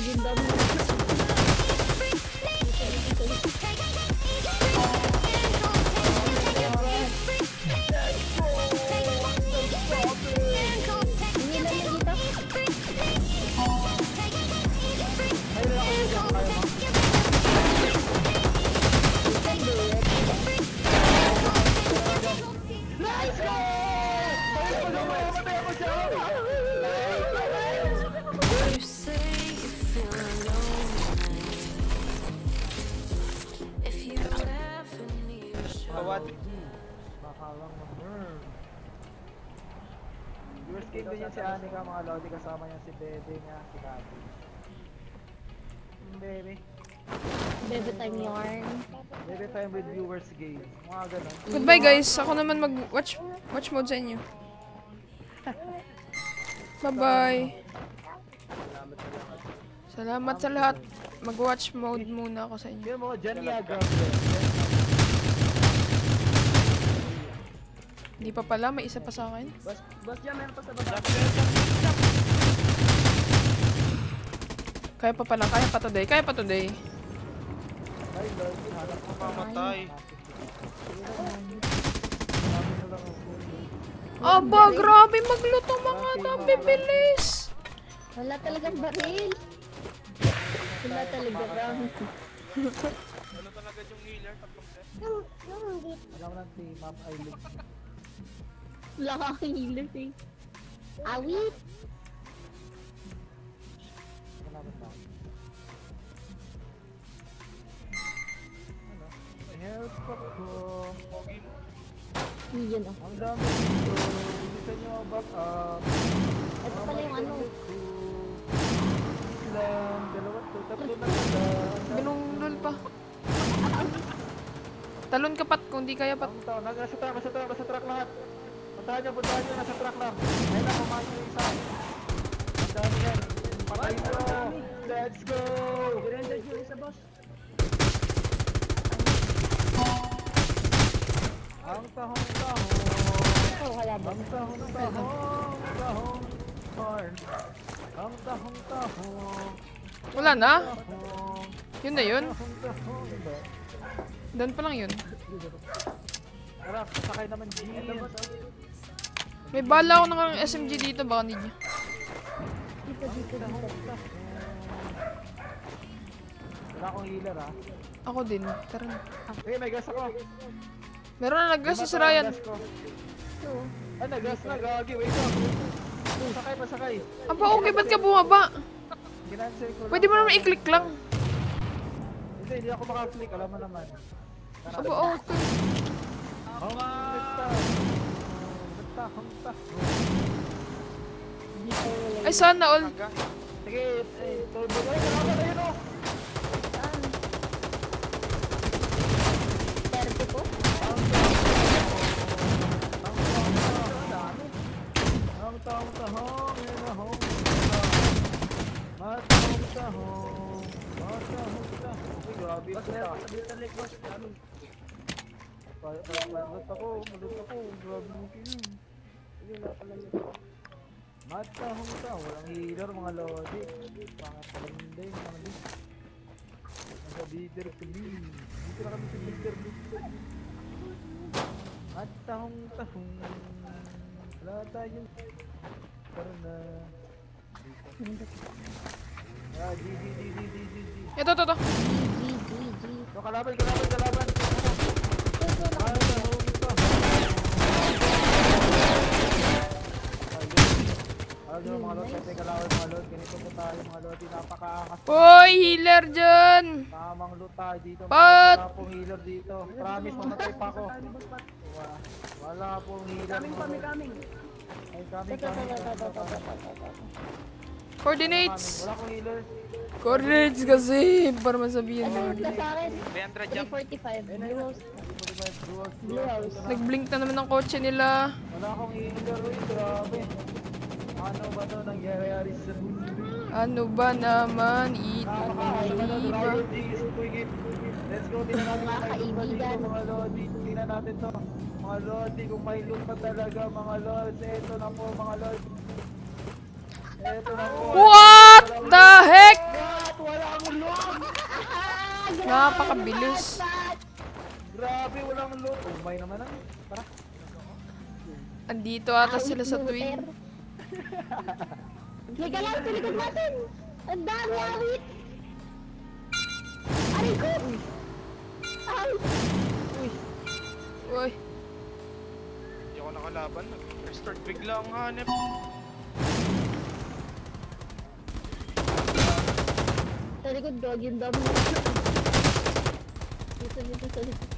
Gagawin dami. Si Anika, mga lodi kasama niya si Bebe niya, si Kati. Mm, Bebe. Bebe time yarn. Bebe time with viewers game. Mga ganun. Goodbye guys. Ako naman mag-watch watch mode sa inyo. Bye-bye. Salamat sa lahat. Mag-watch mode muna ako sa inyo. Yun mo, Jan Yaga. Hindi pa pala, may isa pa sa akin. Bas, bas dyan, meron pa sa baba. Kaya pa pala, kaya pa today, kaya pa today. Ay, Lord, ko. Mamatay. Aba, grabe magluto mga tabi, bilis. Wala talagang baril. Wala talaga round. Ano talaga yung healer? Tatlong set. Alam ng team up, I look. Wala kang healer eh. Awit! Kalaban na. Ano? Help ako. Pogi mo. Yun oh. Ang dami dito. Bilisan nyo ang back up. Ito pala yung ano. Lang, dalawa to, tatlo na sila. Binunglol pa. Talon ka pat kung di kaya pat. Ang tao, nasa truck, nasa truck, nasa truck lahat. Puntahan nyo, puntahan nyo, nasa truck lang. Ayun na, kumain yung isa. Ang dami yan. Patay mo. Let's go! Surrender yung isa, boss. Ang tahong-tahong. Oh, wala ba? Ang tahong-tahong. Tahong. Corn. Ang tahong-tahong. Wala na? Yun na yun. Doon pa lang yun. Tara, sakay naman Jean. May bala ako ng SMG dito, baka need nyo. Dito, dito, dito. Wala akong healer ah. Ako din. Tara na. Hey, may gas ako. Meron na nag-gas si Ryan. Ay, nag-gas na. Gagi, wait up. Pasakay, pasakay. Aba, okay, ba't ka bumaba? Lang. Pwede mo naman i-click lang. Hindi, hindi ako makaklik. Alam mo naman. Aba, okay. Hong ta. Dito wala. Ay, sana all. Sige, eh, turbo. Ay, kalaban na yun oh. Ah. 30 po? Ang tahong tahong, yun na hong Matahong tahong, matahong tahong. Uy, grabe yung ta. Pa- pa- Malot ako, malot ako. Grabe yung yun. Matahong tahong, walang healer mga lodi. Pangat pala hindi, mga lodi. Nasa leader kami. Dito na kami sa leader dito. Matahong tahong. Wala tayong Tara na. Ah, G, G, G, G, G, G, G. Ito, ito, ito. G, G, G, kalaban, kalaban, kalaban. Ito. Ayun, mga lord, pwede kalaban mga lord. Ganito po tayo mga lord. Napakaangas. Hoy, healer dyan! Tamang loot tayo dito. Pat! Wala pong healer dito. Promise, mamatay pa ako. Wala, wala pong healer. Ay, coming, ito, ito, coming. ito, ito, ito. Coordinates! Wala akong healer. Coordinates kasi, para masabihin mo. ito sa akin. 300 jump. 345. Blue house. Blue house. Nag-blink na naman ang kotse nila. Wala akong healer. Uy, grabe. Ano ba to nangyayari sa mundo? Ano ba naman? Ito. Let's go, tingnan natin kaibigan. mga lodi. Tingnan natin to. Mga lodi, kung may loot pa talaga, mga lords. Eto na po, mga lords. Eto na po. What the heck? Wala akong loot! Napakabilis. Grabe, walang loot. Oh, may naman lang. Tara. Andito ata sila sa twin. Liga lang sa likod natin. Ang dami awit. Aray ko. Ay. Uy. Hindi ako nakalaban. Nag-restart bigla ang hanep. Sa likod dog yung dami. Dito, dito, sa likod.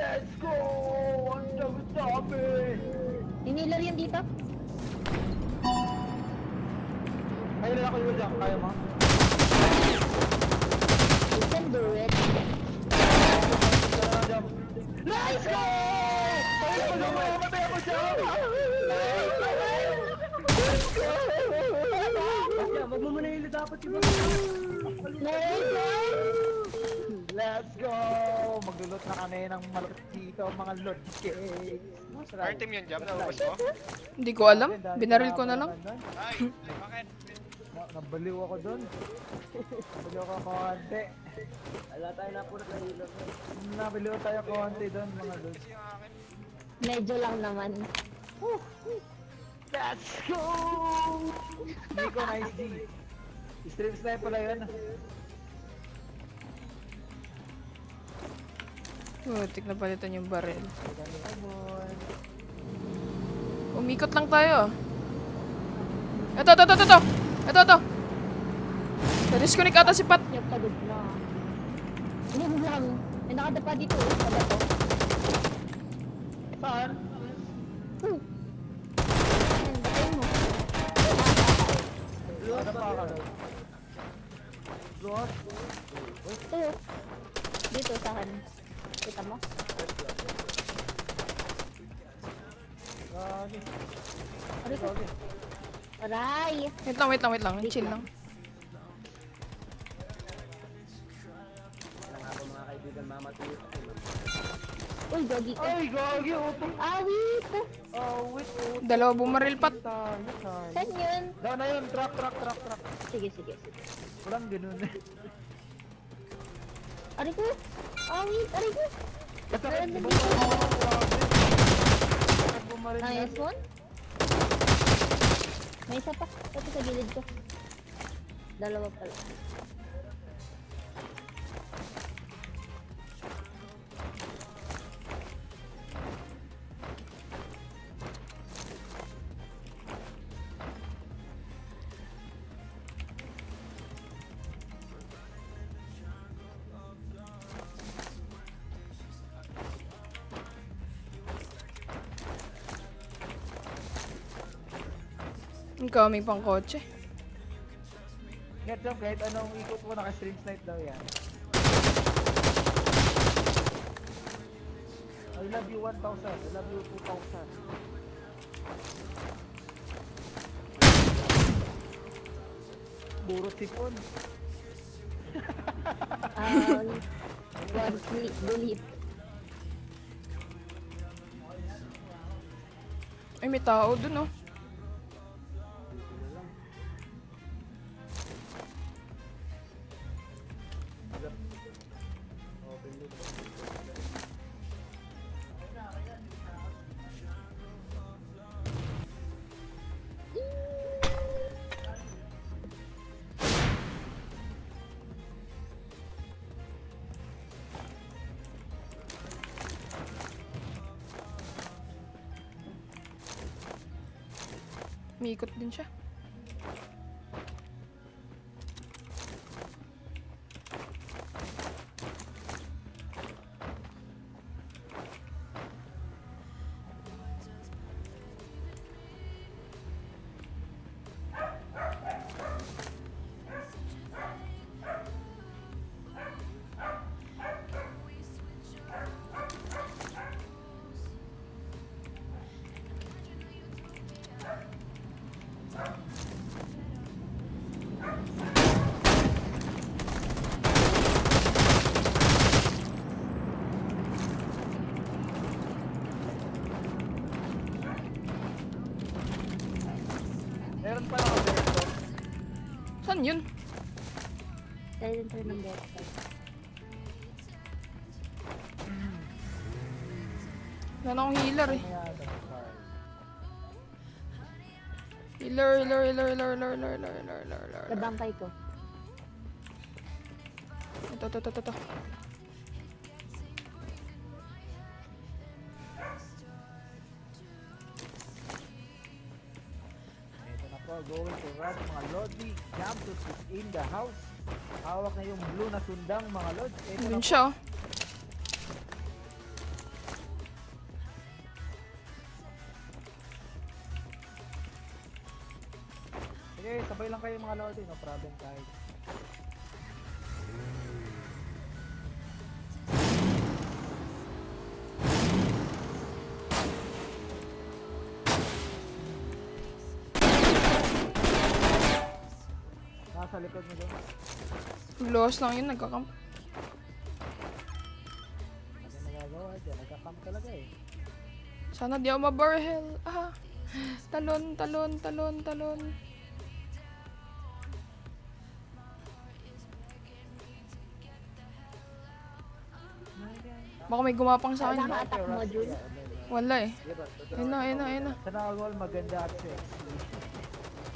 Let's go! Ang dami-dami! Hinilar yan dito. Kaya na ako yung dyan. Kaya mo? You can do it. Nice go! Kaya mo! Wag muna hili dapat yung Nice Let's go! Maglulot na kami ng malapit dito, mga lot cakes. Fire team yun, Jam. Nalabas mo? Hindi ko alam. Binaril ko na lang. Ay, bakit? Nabaliw ako doon. Nabaliw ako konti. Wala tayo na puro tayo Nabaliw tayo konti doon, mga doon. Medyo lang naman. Let's go! Nico, nice D. Stream snipe pala yun. Putik na palitan yung baril. Umikot lang tayo. Ito, ito, ito, ito, ito. Ito, ito. Na-disconnect ata si Pat. Yung pagod na. Hindi lang. May nakadapa dito. Sa bato. Saan? Hmm. Mo. Ano? Ito. Dito sa akin. Kita mo? Gagi. Aray ko. Aray! Wait lang, wait lang, wait lang. Chill lang. Uy, gagi ka. Ay, gagi! Utong Awit! awit! Utong Dalawa bumaril, Pat. tayo. Saan yun? Doon na yun! Truck, truck, truck, truck. Sige, sige, sige. Walang ganun. Aray ko! Awit! Aray ko! Meron na dito. Nice one. May isa pa. Ito sa gilid ko. Dalawa pala. Incoming pang kotse. Get jump, kahit anong ikot mo, naka-stream snipe daw yan. I love you 1,000. I love you 2,000. Puro sipon. Um, one click delete. Ay, may tao dun, oh. Umiikot din siya. Silencer ng bota. Wala na akong healer eh. Healer, healer, healer, healer, healer, healer, healer, healer, healer, healer. Nabangkay ko. Ito, ito, ito, ito, ito. Ito na po, going to run mga Lodi. Jumpsuit is in the house. Hawak na yung blue na sundang mga Lods. Ito po. siya oh. Sige, sabay lang kayo mga Lodi. No problem kahit. Nasa likod mo doon. Lost lang yun, nagkakamp. Ano nagagawa dyan? Nagka-camp talaga eh. Sana di ako mabarhel. Ah. Talon, talon, talon, talon. Baka may gumapang sa akin. Naka-attack. Wala eh. Ayun na, ayun na, ayun na. Sa nakagawal maganda sexy.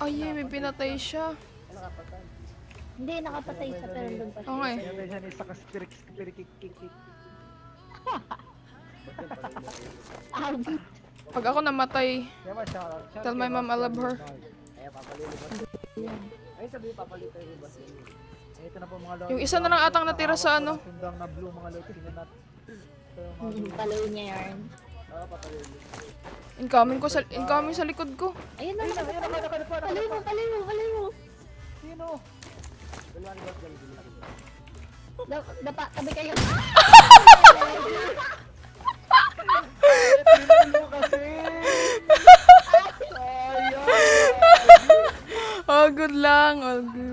Ay, may pinatay siya nakapatay. Hindi, nakapatay isa pero doon pa siya. Okay. Kaya dyan isa ka spirit spirit Pag ako namatay, tell my mom I love her. Ay, sabi papalito yung iba Ito na po mga lolo. Yung isa na lang atang natira sa ano. Sundang na blue mga lolo. Sinanat. Palayo niya yarn. Incoming ko sa incoming sa likod ko. Ayun na. Palayo mo, palayo mo, palayo mo. Ano? dito. Dalawa ni Boss tabi kayo. oh, good lang. All good.